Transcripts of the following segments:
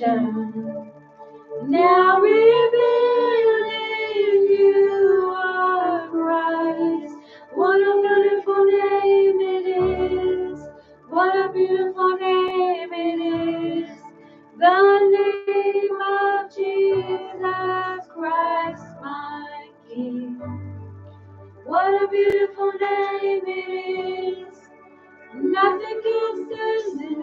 redemption. Now revealed you are Christ. What a beautiful name it is. What a beautiful name it is. The name of Jesus Christ, my King. What a beautiful name it is. Nothing can stand in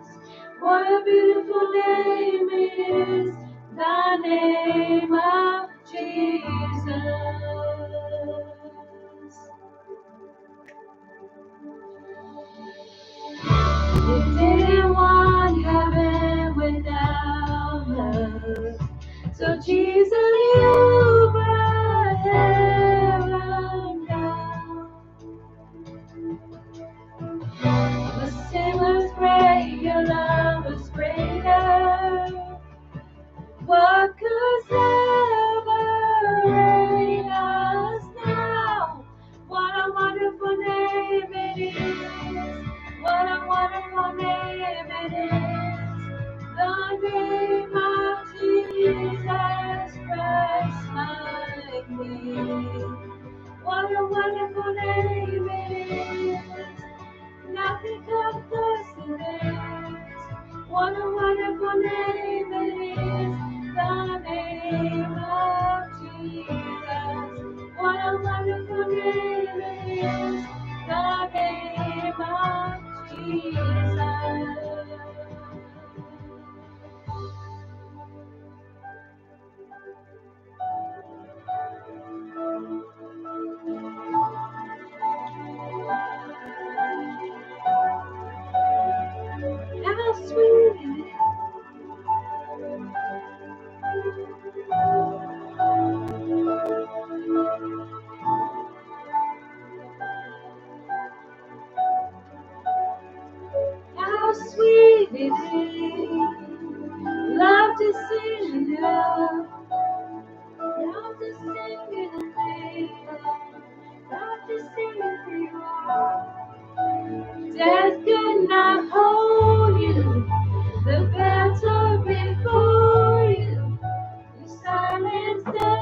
this. What a beautiful name is thy name. Thank you. how sweet it is. Love to sing it up, Love to sing it up, Love to sing it for you. Death could not hold you. The battle before you. You silenced the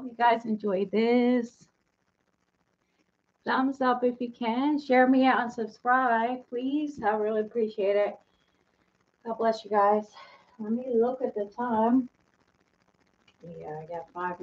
you guys enjoyed this. Thumbs up if you can. Share me out and subscribe, please. I really appreciate it. God bless you guys. Let me look at the time. Yeah, I got five minutes.